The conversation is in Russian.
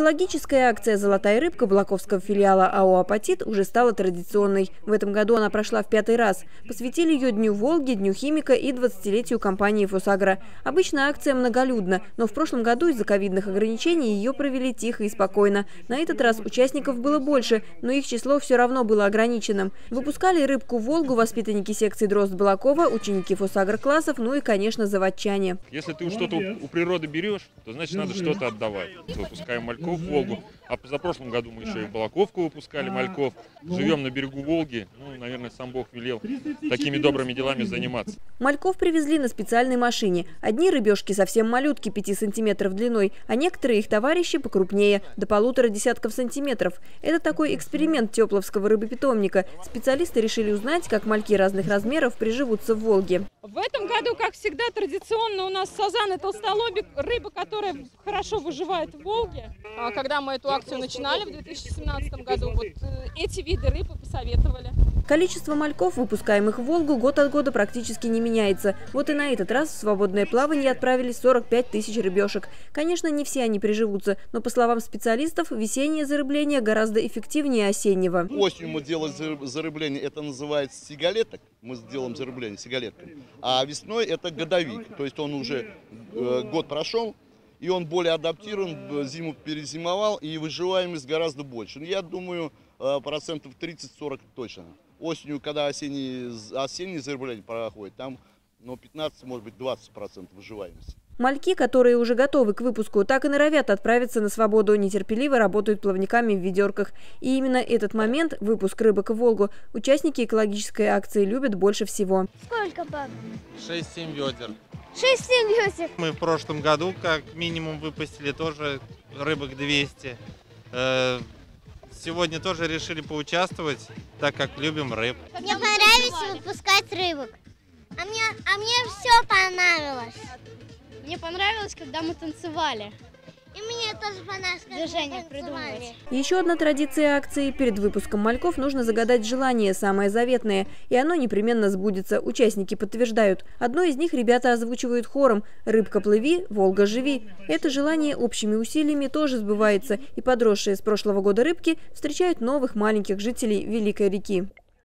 Экологическая акция «Золотая рыбка» Балаковского филиала АО «Апатит» уже стала традиционной. В этом году она прошла в пятый раз. Посвятили ее Дню Волги, Дню химика и 20-летию компании «Фосагро». Обычно акция многолюдна, но в прошлом году из-за ковидных ограничений ее провели тихо и спокойно. На этот раз участников было больше, но их число все равно было ограниченным. Выпускали рыбку «Волгу» воспитанники секции «Дрозд Балакова», ученики «Фосагро-классов», ну и, конечно, заводчане. Если ты что-то у природы берешь, то значит надо что-то отдавать. Выпускаем мальков Волгу. А за прошлом году мы еще и Балаковку выпускали мальков. Живем на берегу Волги. Ну, наверное, сам Бог велел такими добрыми делами заниматься. Мальков привезли на специальной машине. Одни рыбешки совсем малютки, 5 сантиметров длиной, а некоторые их товарищи покрупнее, до полутора десятков сантиметров. Это такой эксперимент Тепловского рыбопитомника. Специалисты решили узнать, как мальки разных размеров приживутся в Волге. Году, как всегда, традиционно у нас сазан и толстолобик, рыба, которая хорошо выживает в Волге. А когда мы эту акцию начинали в 2017 году, вот э, эти виды рыб посоветовали. Количество мальков, выпускаемых в Волгу, год от года практически не меняется. Вот и на этот раз в свободное плавание отправились 45 тысяч рыбешек. Конечно, не все они приживутся, но, по словам специалистов, весеннее зарыбление гораздо эффективнее осеннего. Осенью мы делаем зарыбление, это называется сигалеток. Мы сделаем зарыбление сигалеткой. А весной это годовик, то есть он уже э, год прошел, и он более адаптирован, зиму перезимовал, и выживаемость гораздо больше. Ну, я думаю, э, процентов 30-40 точно. Осенью, когда осенний, осенний зарубление проходит, там ну, 15, может быть, 20 процентов выживаемости. Мальки, которые уже готовы к выпуску, так и норовят отправиться на свободу, нетерпеливо работают плавниками в ведерках. И именно этот момент, выпуск рыбок в Волгу, участники экологической акции любят больше всего. Сколько, пап? 6-7 ведер. 6-7 ведер. Мы в прошлом году как минимум выпустили тоже рыбок 200. Э, сегодня тоже решили поучаствовать, так как любим рыб. Мне понравилось выпускать рыбок. А мне, а мне все понравилось. Мне понравилось, когда мы танцевали. Тоже понравилось, как Движение придумывать. Еще одна традиция акции. Перед выпуском мальков нужно загадать желание, самое заветное. И оно непременно сбудется. Участники подтверждают. Одно из них ребята озвучивают хором «Рыбка плыви, Волга живи». Это желание общими усилиями тоже сбывается. И подросшие с прошлого года рыбки встречают новых маленьких жителей Великой реки.